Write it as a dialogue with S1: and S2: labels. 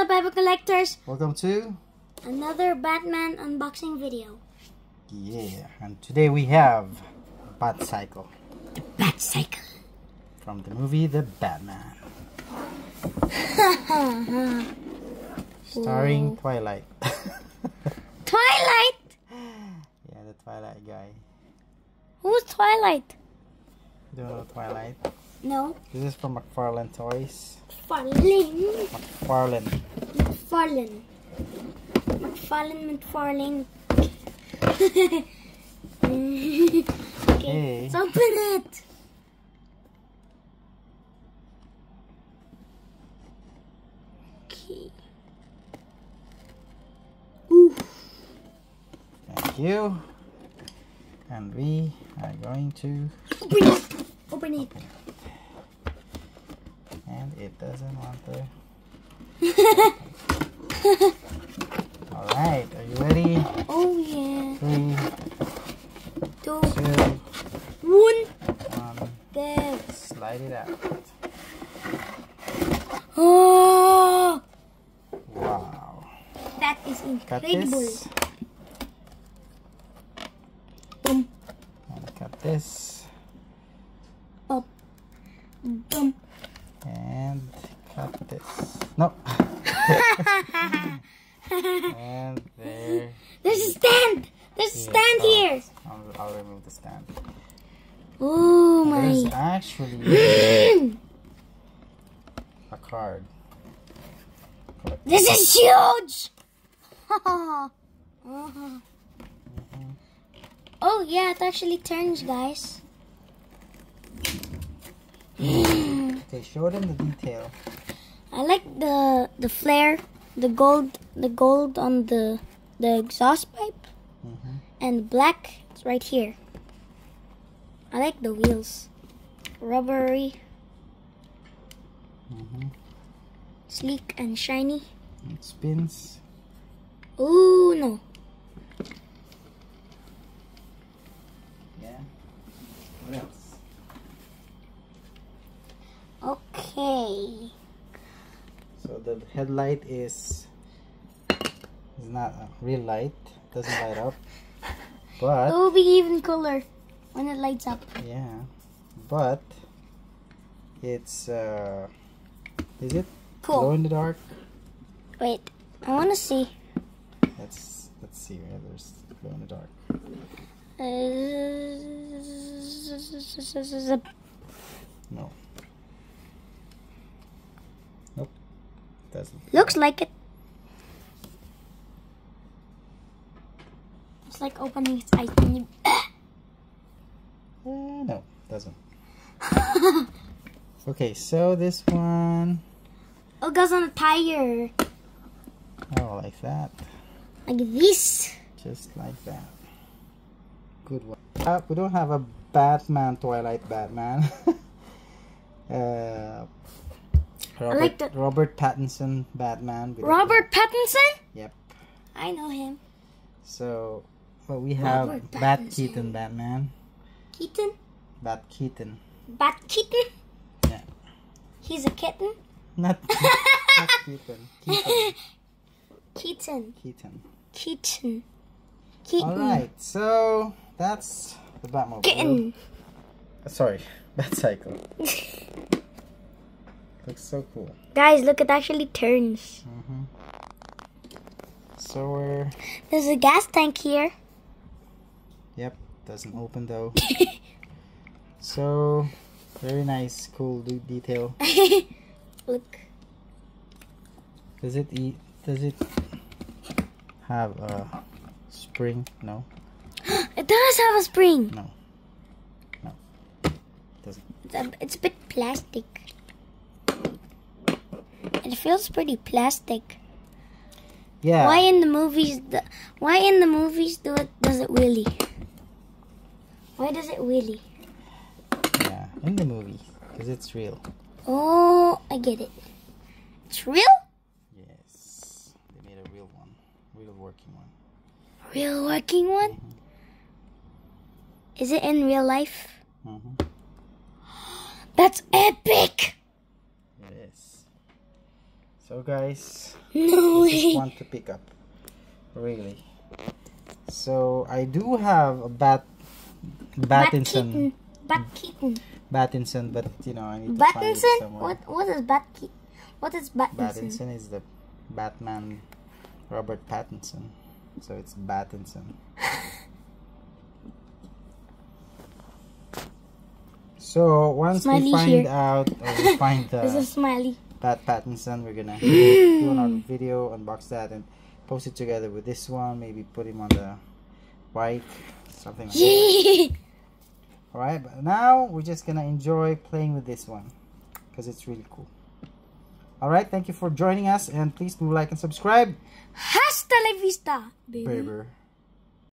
S1: up, Epic Collectors?
S2: Welcome to
S1: Another Batman unboxing video.
S2: yeah, and today we have Bat Cycle
S1: The Bat Cycle.
S2: from the movie The Batman, starring oh. Twilight.
S1: Twilight?
S2: yeah, the Twilight guy.
S1: Who's Twilight?
S2: Don't know Twilight?
S1: No.
S2: This is from McFarlane Toys.
S1: McFarlane.
S2: McFarlane.
S1: McFarlane. McFarlane, McFarlane. okay,
S2: Okay.
S1: let's open it. Okay. Ooh.
S2: Thank you. And we are going to,
S1: Open it. Open it.
S2: and it doesn't want to. Alright, are you ready?
S1: oh yeah.
S2: Three,
S1: Two,
S2: two,
S1: one,
S2: one.
S1: there.
S2: Slide it out.
S1: Oh,
S2: Wow.
S1: that is
S2: Cut
S1: incredible.
S2: this.
S1: Boom,
S2: And cut this.
S1: pop, boom.
S2: And cut this. No. and there.
S1: There's a stand. There's a
S2: Yeah,
S1: stand
S2: oh,
S1: here.
S2: I'll, I'll remove the stand.
S1: Oh
S2: There's
S1: my.
S2: actually a card.
S1: This is huge. oh yeah, it actually turns, guys.
S2: Okay, show them the detail.
S1: I like the the flare, the gold, the gold on the the exhaust pipe,
S2: Mhm.
S1: and black. It's right here. I like the wheels, rubbery,
S2: Mhm.
S1: sleek and shiny.
S2: It spins.
S1: Ooh no,
S2: Yeah. What else?
S1: okay.
S2: So the headlight is is not a real light. Doesn't light up. But it
S1: will be even cooler when it lights up.
S2: yeah, but it's uh, is it glow in the dark?
S1: Wait, I want to see.
S2: Let's let's see where there's glow in the dark.
S1: Uh,
S2: No. Nope. Doesn't.
S1: Looks like it. It's like opening its eyes. and you-
S2: Uh, no, doesn't. Okay, so this one,
S1: oh, it goes on a tire.
S2: oh, like that,
S1: Like this.
S2: just like that. Good one. Uh, we don't have a Batman Twilight Batman. uh, Robert,
S1: like the-
S2: Robert Pattinson Batman.
S1: Robert Pattinson?
S2: Yep.
S1: I know him.
S2: So, well, we have
S1: Robert
S2: Bat
S1: Pattinson.
S2: Keaton Batman.
S1: Keaton?
S2: Bat kitten.
S1: Bat kitten?
S2: Yeah.
S1: He's a kitten?
S2: Not, not kitten. Kitten.
S1: Kitten.
S2: Keaton.
S1: Keaton.
S2: Alright, so that's the Batmobile.
S1: Kitten.
S2: Uh, Sorry, Batcycle. Looks so cool.
S1: Guys, look, it actually turns.
S2: hmm So we're...
S1: There's a gas tank here.
S2: Yep, doesn't open though. So, very nice, cool detail.
S1: look.
S2: Does it eat... Does it have a spring? No,
S1: It does have a spring.
S2: no. No. Doesn't.
S1: It's a, it's a bit plastic. It feels pretty plastic.
S2: Yeah.
S1: Why in the movies? The, why in the movies do it? Does it really? Why does it really?
S2: In the movie. Because it's real.
S1: Oh, I get it. It's real.
S2: Yes. They made a real one. Real working one.
S1: Real working one. Is it in real life?
S2: hmm
S1: That's epic.
S2: It is. So guys,
S1: No way.
S2: one to pick up. Really. So I do have a bat
S1: Bat kitten. Bat kitten.
S2: Battinson, but you know I need to find it
S1: Battinson?
S2: somewhere.
S1: What what is bat? What is Battinson?
S2: Battinson is the Batman Robert Pattinson. So it's Battinson. So once
S1: Smiley
S2: we find
S1: here.
S2: out or we find
S1: uh,
S2: This
S1: is smiley.
S2: Pat Pattinson, we're gonna do another video, unbox that, and post it together with this one. Maybe put him on the bike, something like that.
S1: Yeah.
S2: Alright, but now we're just gonna enjoy playing with this one because it's really cool. Alright, thank you for joining us, and please do like and subscribe.
S1: Hasta la vista, baby.
S2: Baby.